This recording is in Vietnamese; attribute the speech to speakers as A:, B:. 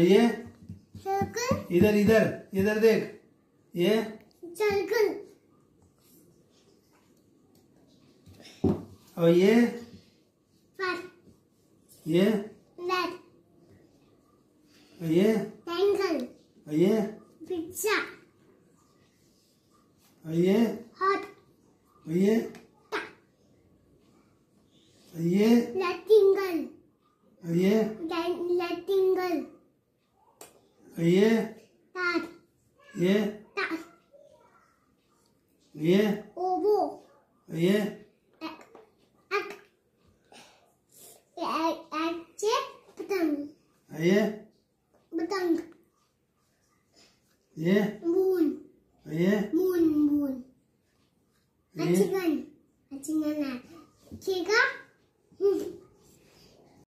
A: ये? इधर इधर इधर देख। ये? और ये? ये? और ये? और ये?
B: पिज्जा
A: और ये?
B: हॉट।
A: और ये? और ये? Yeah.
B: Then rectangle.
A: Yeah.
B: That.
A: Yeah.
B: That.
A: Yeah.
B: Oval.
A: Yeah.
B: ak ak Egg. Egg. Batang.
A: Yeah.
B: Batang.
A: Yeah.
B: Moon.
A: Yeah.
B: Moon. Moon.
A: A
B: chicken. A chicken. Chicken.